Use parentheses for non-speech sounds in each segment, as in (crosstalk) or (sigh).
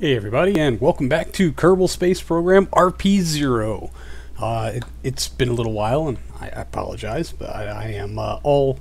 Hey everybody, and welcome back to Kerbal Space Program RP0. Uh, it, has been a little while, and I, I apologize, but I, I am uh, all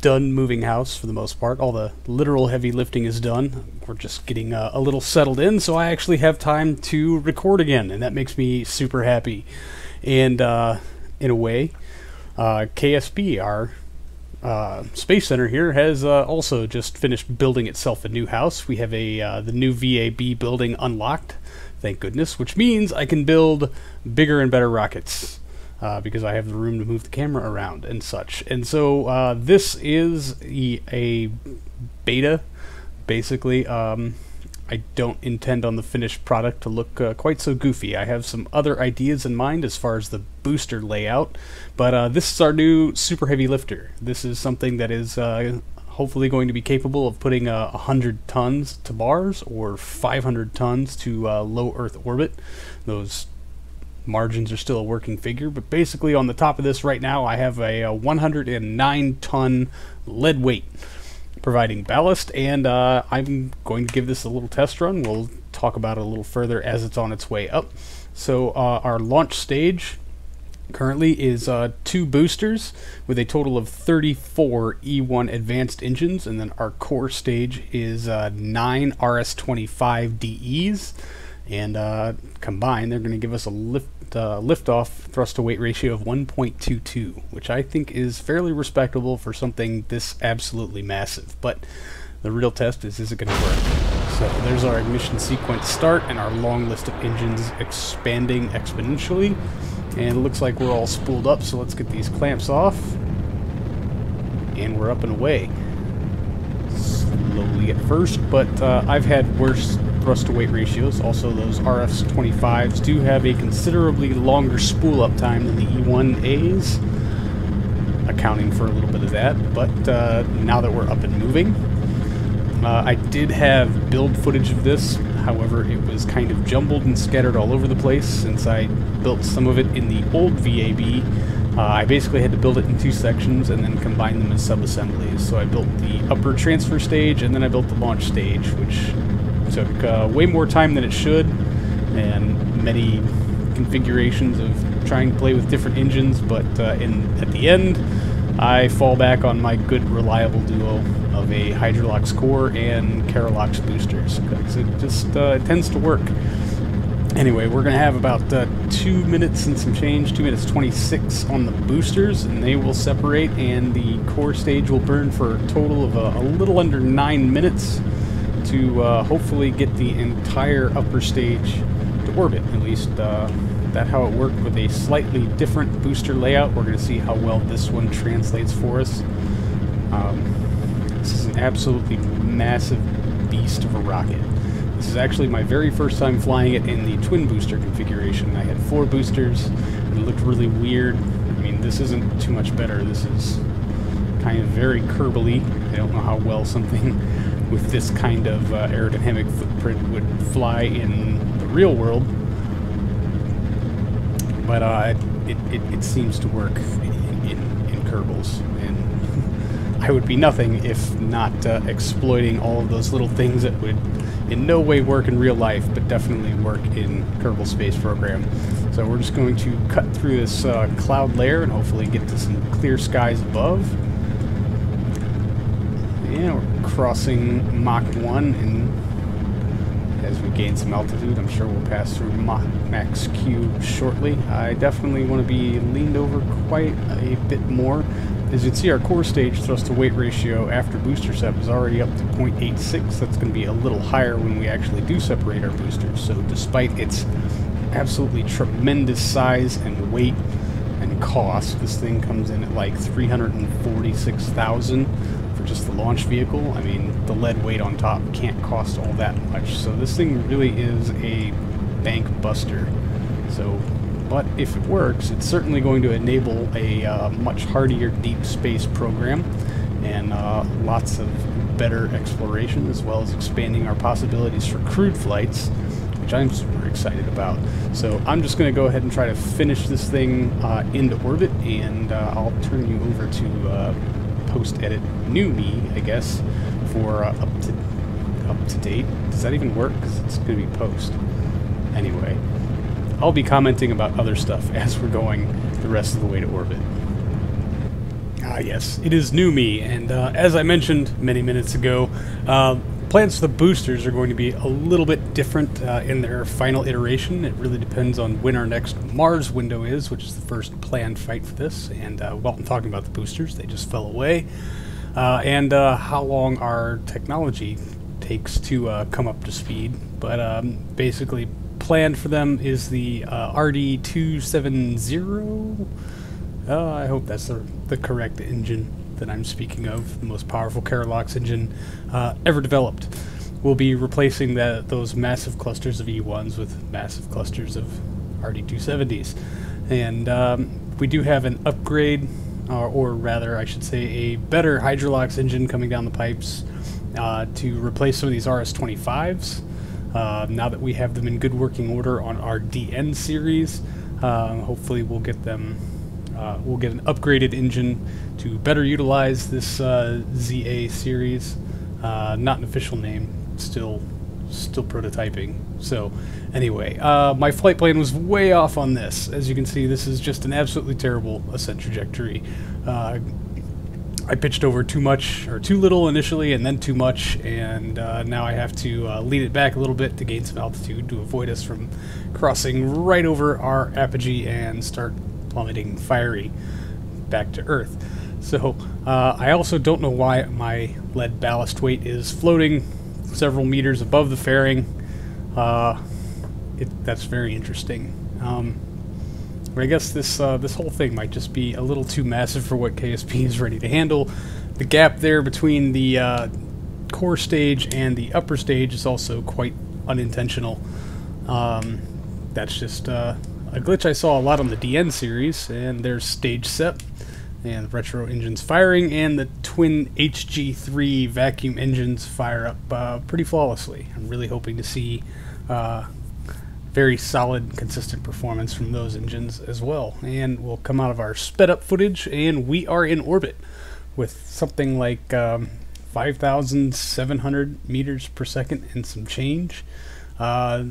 done moving house for the most part. All the literal heavy lifting is done. We're just getting uh, a little settled in, so I actually have time to record again, and that makes me super happy. And uh, in a way, uh, KSP, our uh, Space Center here has uh, also just finished building itself a new house. We have a uh, the new VAB building unlocked, thank goodness, which means I can build bigger and better rockets uh, because I have the room to move the camera around and such. And so uh, this is a, beta, basically. Um, I don't intend on the finished product to look uh, quite so goofy. I have some other ideas in mind as far as the booster layout, but uh, this is our new super heavy lifter. This is something that is uh, hopefully going to be capable of putting uh, 100 tons to Mars or 500 tons to uh, low Earth orbit. Those margins are still a working figure, but basically on the top of this right now I have a, a 109 ton lead weight providing ballast, and uh, I'm going to give this a little test run. We'll talk about it a little further as it's on its way up. So uh, our launch stage currently is uh, two boosters with a total of 34 E1 advanced engines, and then our core stage is uh, nine RS-25 DEs, and uh, combined they're going to give us a lift uh, liftoff thrust to weight ratio of 1.22, which I think is fairly respectable for something this absolutely massive. But the real test is is it going to work? So there's our ignition sequence start and our long list of engines expanding exponentially. And it looks like we're all spooled up, so let's get these clamps off. And we're up and away. Slowly at first, but uh, I've had worse thrust to weight ratios. Also, those RS-25s do have a considerably longer spool up time than the E1As, accounting for a little bit of that. But uh, now that we're up and moving, uh, I did have build footage of this. However, it was kind of jumbled and scattered all over the place since I built some of it in the old VAB. Uh, I basically had to build it in two sections and then combine them as sub-assemblies. So I built the upper transfer stage and then I built the launch stage, which took uh, way more time than it should, and many configurations of trying to play with different engines, but uh, in at the end, I fall back on my good, reliable duo of a Hydrolox core and Kerolox boosters, because it just uh, it tends to work. Anyway, we're going to have about uh, 2 minutes and some change, 2 minutes 26 on the boosters, and they will separate, and the core stage will burn for a total of a, a little under 9 minutes to uh, hopefully get the entire upper stage to orbit. At least uh, that how it worked with a slightly different booster layout. We're going to see how well this one translates for us. Um, this is an absolutely massive beast of a rocket. This is actually my very first time flying it in the twin booster configuration. I had four boosters, it looked really weird. I mean, this isn't too much better. This is kind of very Kerbally. I don't know how well something with this kind of uh, aerodynamic footprint would fly in the real world. But uh, it, it, it, seems to work in, in, in Kerbals. And (laughs) I would be nothing if not uh, exploiting all of those little things that would in no way work in real life, but definitely work in Kerbal Space Program. So we're just going to cut through this uh, cloud layer and hopefully get to some clear skies above. Yeah, we're crossing Mach 1, and as we gain some altitude, I'm sure we'll pass through Mach Max Q shortly. I definitely want to be leaned over quite a bit more. As you can see, our core stage thrust to weight ratio after booster sep is already up to 0.86. That's going to be a little higher when we actually do separate our boosters. So despite its absolutely tremendous size and weight and cost, this thing comes in at like 346,000 just the launch vehicle. I mean, the lead weight on top can't cost all that much. So this thing really is a bank buster. So, but if it works, it's certainly going to enable a uh, much hardier deep space program and uh, lots of better exploration as well as expanding our possibilities for crewed flights which I'm super excited about. So I'm just going to go ahead and try to finish this thing uh, into orbit, and uh, I'll turn you over to uh, post-edit new me, I guess, for uh, up to up to date. Does that even work? Because it's going to be post. Anyway, I'll be commenting about other stuff (laughs) as we're going the rest of the way to orbit. Ah, yes, it is new me, and uh, as I mentioned many minutes ago, uh, plans for the boosters are going to be a little bit different uh, in their final iteration. It really depends on when our next Mars window is, which is the first planned fight for this. And uh, while I'm talking about the boosters, they just fell away. Uh, and uh, how long our technology takes to uh, come up to speed. But um, basically, planned for them is the uh, RD270. Uh, I hope that's the, the correct engine that I'm speaking of, the most powerful Kerolox engine uh, ever developed. We'll be replacing that those massive clusters of E1s with massive clusters of RD270s. And um, we do have an upgrade, or, or, rather, I should say, a better Hydrolox engine coming down the pipes uh, to replace some of these RS-25s. Uh, now that we have them in good working order on our DN series, uh, hopefully we'll get them uh, we'll get an upgraded engine to better utilize this uh, ZA series. Uh, not an official name, still still prototyping. So anyway, uh, my flight plan was way off on this. As you can see, this is just an absolutely terrible ascent trajectory. Uh, I pitched over too much, or too little initially, and then too much, and uh, now I have to uh, lead it back a little bit to gain some altitude to avoid us from crossing right over our apogee and start plummeting fiery back to Earth. So uh, I also don't know why my lead ballast weight is floating several meters above the fairing. Uh, it, that's very interesting. Um, I guess this uh, this whole thing might just be a little too massive for what KSP (laughs) is ready to handle. The gap there between the uh, core stage and the upper stage is also quite unintentional. Um, that's just uh, a glitch I saw a lot on the DN series, and there's stage set, and retro engines firing, and the twin HG3 vacuum engines fire up uh, pretty flawlessly. I'm really hoping to see uh, very solid, consistent performance from those engines as well. And we'll come out of our sped up footage, and we are in orbit with something like um, 5,700 meters per second and some change. Uh,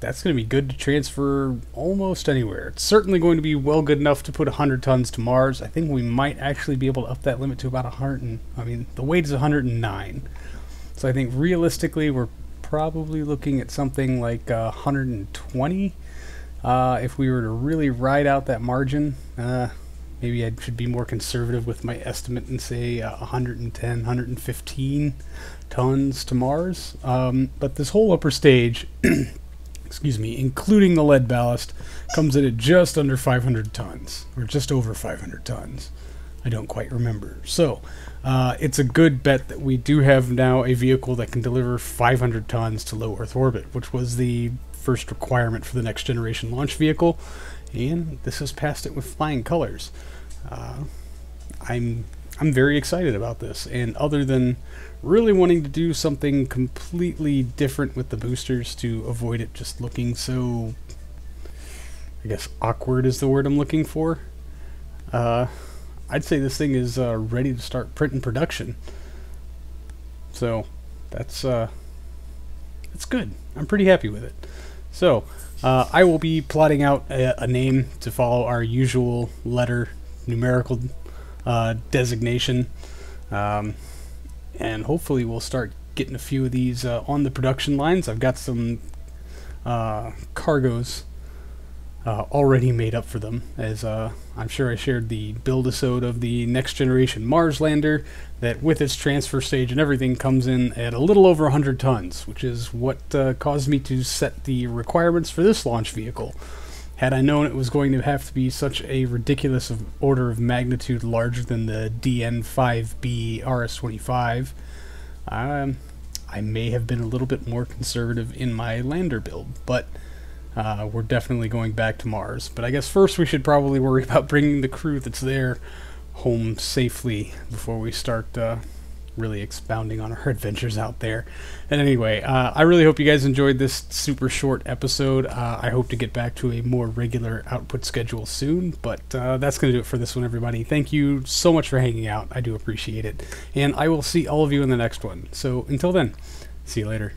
that's going to be good to transfer almost anywhere. It's certainly going to be well good enough to put 100 tons to Mars. I think we might actually be able to up that limit to about 100. And, I mean, the weight is 109. So I think realistically, we're probably looking at something like uh, 120. Uh, if we were to really ride out that margin, uh, maybe I should be more conservative with my estimate and say uh, 110, 115 tons to Mars. Um, but this whole upper stage (clears throat) excuse me, including the lead ballast, comes in at just under 500 tons, or just over 500 tons. I don't quite remember. So, uh, it's a good bet that we do have now a vehicle that can deliver 500 tons to low Earth orbit, which was the first requirement for the next generation launch vehicle, and this has passed it with flying colors. Uh, I'm I'm very excited about this, and other than really wanting to do something completely different with the boosters to avoid it just looking so I guess awkward is the word I'm looking for. Uh, I'd say this thing is uh, ready to start print and production. So that's uh, that's good. I'm pretty happy with it. So uh, I will be plotting out a, a, name to follow our usual letter numerical uh, designation. Um, and hopefully we'll start getting a few of these uh, on the production lines. I've got some uh, cargoes uh, already made up for them, as uh, I'm sure I shared the build episode of the next generation Mars lander that, with its transfer stage and everything, comes in at a little over 100 tons, which is what uh, caused me to set the requirements for this launch vehicle. Had I known it was going to have to be such a ridiculous of order of magnitude larger than the DN5B RS-25, um, I may have been a little bit more conservative in my lander build, but uh, we're definitely going back to Mars. But I guess first we should probably worry about bringing the crew that's there home safely before we start uh, really expounding on our (laughs) adventures out there. And anyway, uh, I really hope you guys enjoyed this super short episode. Uh, I hope to get back to a more regular output schedule soon, but uh, that's going to do it for this one, everybody. Thank you so much for hanging out. I do appreciate it. And I will see all of you in the next one. So until then, see you later.